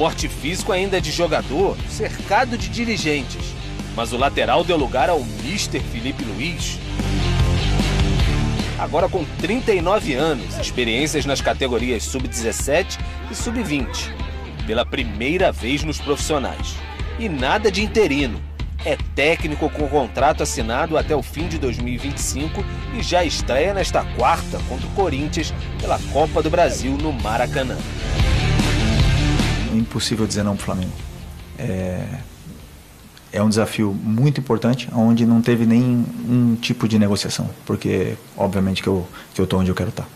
porte físico ainda é de jogador, cercado de dirigentes. Mas o lateral deu lugar ao Mr. Felipe Luiz. Agora com 39 anos, experiências nas categorias sub-17 e sub-20. Pela primeira vez nos profissionais. E nada de interino. É técnico com contrato assinado até o fim de 2025 e já estreia nesta quarta contra o Corinthians pela Copa do Brasil no Maracanã. Impossível dizer não para o Flamengo. É, é um desafio muito importante, onde não teve nenhum tipo de negociação, porque obviamente que eu que eu tô onde eu quero estar. Tá.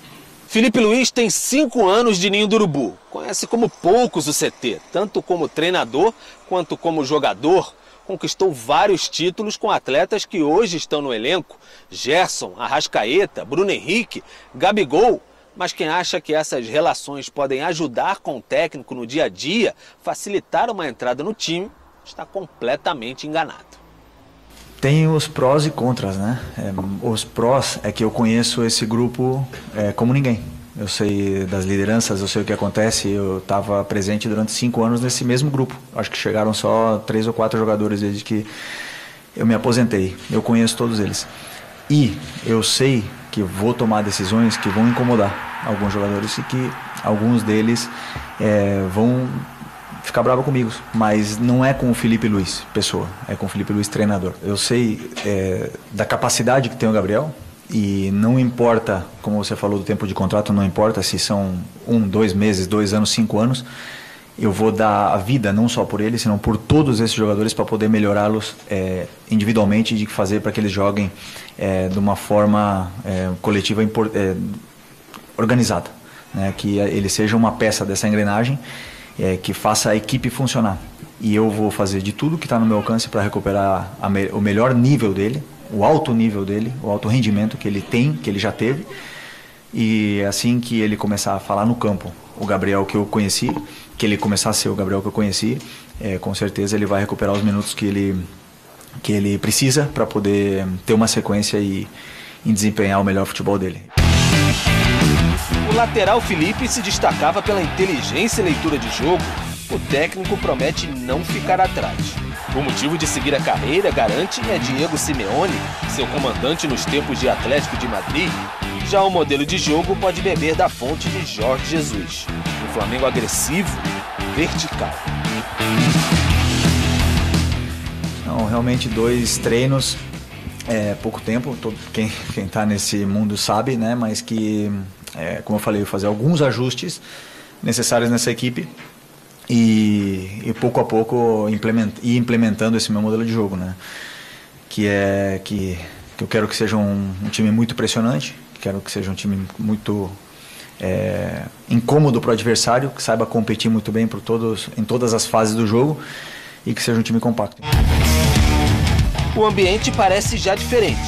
Felipe Luiz tem cinco anos de Ninho do Urubu. Conhece como poucos o CT, tanto como treinador quanto como jogador conquistou vários títulos com atletas que hoje estão no elenco: Gerson, Arrascaeta, Bruno Henrique, Gabigol. Mas quem acha que essas relações podem ajudar com o técnico no dia a dia, facilitar uma entrada no time, está completamente enganado. Tem os prós e contras, né? É, os prós é que eu conheço esse grupo é, como ninguém. Eu sei das lideranças, eu sei o que acontece. Eu estava presente durante cinco anos nesse mesmo grupo. Acho que chegaram só três ou quatro jogadores desde que eu me aposentei. Eu conheço todos eles. E eu sei que vou tomar decisões que vão incomodar alguns jogadores e que alguns deles é, vão ficar bravo comigo. Mas não é com o Felipe Luiz, pessoa, é com o Felipe Luiz, treinador. Eu sei é, da capacidade que tem o Gabriel, e não importa, como você falou do tempo de contrato, não importa se são um, dois meses, dois anos, cinco anos, eu vou dar a vida não só por eles, senão por todos esses jogadores para poder melhorá-los é, individualmente e fazer para que eles joguem é, de uma forma é, coletiva é, organizada, né? que ele seja uma peça dessa engrenagem é, que faça a equipe funcionar. E eu vou fazer de tudo que está no meu alcance para recuperar me o melhor nível dele, o alto nível dele, o alto rendimento que ele tem, que ele já teve. E assim que ele começar a falar no campo, o Gabriel que eu conheci, que ele começar a ser o Gabriel que eu conheci, é, com certeza ele vai recuperar os minutos que ele, que ele precisa para poder ter uma sequência e, e desempenhar o melhor futebol dele. O lateral Felipe se destacava pela inteligência e leitura de jogo. O técnico promete não ficar atrás. O motivo de seguir a carreira, garante, é Diego Simeone, seu comandante nos tempos de Atlético de Madrid. Já o modelo de jogo pode beber da fonte de Jorge Jesus. Um Flamengo agressivo, vertical. Não, realmente dois treinos, é pouco tempo, todo, quem está nesse mundo sabe, né? Mas que, é, como eu falei, fazer alguns ajustes necessários nessa equipe e, e pouco a pouco implement, ir implementando esse meu modelo de jogo, né? Que é que, que eu quero que seja um, um time muito impressionante, quero que seja um time muito é, incômodo para o adversário, que saiba competir muito bem por todos, em todas as fases do jogo e que seja um time compacto. O ambiente parece já diferente.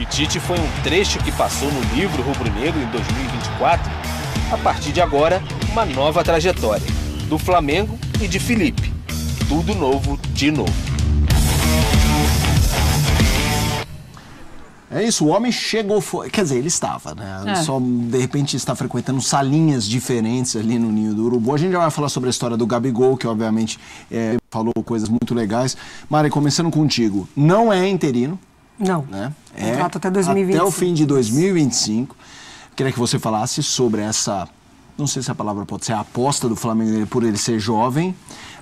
E Tite foi um trecho que passou no livro Rubro Negro em 2024. A partir de agora, uma nova trajetória do Flamengo e de Felipe. Tudo novo de novo. É isso, o homem chegou, quer dizer, ele estava, né? É. Só de repente está frequentando salinhas diferentes ali no Ninho do Urubu. A gente já vai falar sobre a história do Gabigol, que obviamente é, falou coisas muito legais. Mari, começando contigo, não é interino. Não. Né? É Contrato até 2025. Até o fim de 2025. Queria que você falasse sobre essa não sei se a palavra pode ser a aposta do Flamengo por ele ser jovem.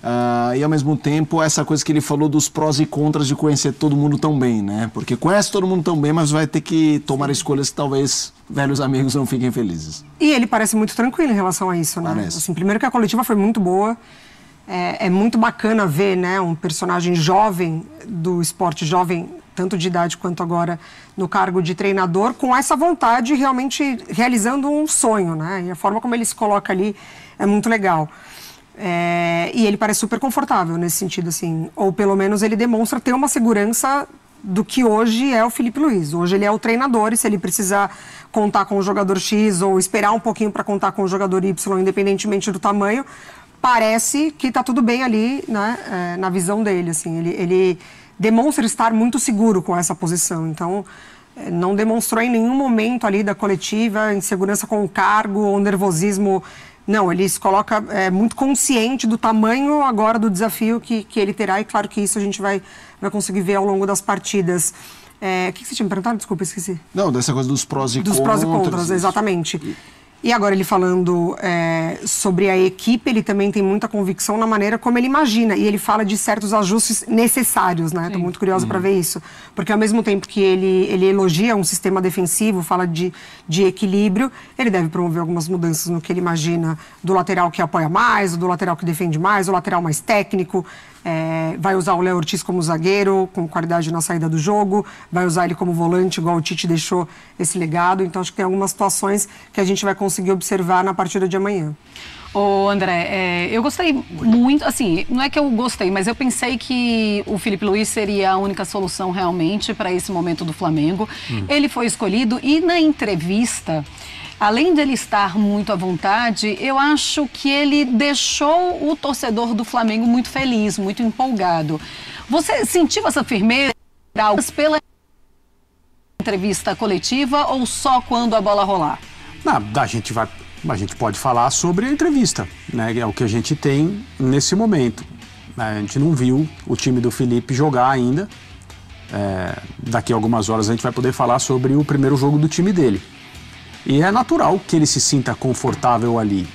Uh, e ao mesmo tempo, essa coisa que ele falou dos prós e contras de conhecer todo mundo tão bem, né? Porque conhece todo mundo tão bem, mas vai ter que tomar escolhas que talvez velhos amigos não fiquem felizes. E ele parece muito tranquilo em relação a isso, né? Parece. Assim, primeiro que a coletiva foi muito boa. É, é muito bacana ver né, um personagem jovem do esporte jovem tanto de idade quanto agora no cargo de treinador, com essa vontade realmente realizando um sonho, né? E a forma como ele se coloca ali é muito legal. É, e ele parece super confortável nesse sentido, assim. Ou pelo menos ele demonstra ter uma segurança do que hoje é o Felipe Luiz. Hoje ele é o treinador e se ele precisar contar com o jogador X ou esperar um pouquinho para contar com o jogador Y, independentemente do tamanho, parece que está tudo bem ali, né? É, na visão dele, assim. Ele, ele demonstra estar muito seguro com essa posição. Então, eh, não demonstrou em nenhum momento ali da coletiva insegurança com o cargo ou nervosismo Não, ele se coloca é, muito consciente do tamanho agora do desafio que, que ele terá, e claro que isso a gente vai, vai conseguir ver ao longo das partidas. É, o que você tinha me perguntado? Desculpa, esqueci. Não, dessa coisa dos prós e dos contras. Dos prós e contras, exatamente. E agora ele falando é, sobre a equipe, ele também tem muita convicção na maneira como ele imagina. E ele fala de certos ajustes necessários, né? Estou muito curiosa uhum. para ver isso. Porque ao mesmo tempo que ele, ele elogia um sistema defensivo, fala de, de equilíbrio, ele deve promover algumas mudanças no que ele imagina do lateral que apoia mais, do lateral que defende mais, do lateral mais técnico. É, vai usar o Léo Ortiz como zagueiro, com qualidade na saída do jogo, vai usar ele como volante, igual o Tite deixou esse legado. Então, acho que tem algumas situações que a gente vai conseguir observar na partida de amanhã. Ô, André, é, eu gostei muito, assim, não é que eu gostei, mas eu pensei que o Felipe Luiz seria a única solução realmente para esse momento do Flamengo. Hum. Ele foi escolhido e na entrevista além de ele estar muito à vontade, eu acho que ele deixou o torcedor do Flamengo muito feliz, muito empolgado. Você sentiu essa firmeza pela entrevista coletiva ou só quando a bola rolar? Não, a gente vai, a gente pode falar sobre a entrevista, né? É o que a gente tem nesse momento. A gente não viu o time do Felipe jogar ainda. É, daqui a algumas horas a gente vai poder falar sobre o primeiro jogo do time dele. E é natural que ele se sinta confortável ali.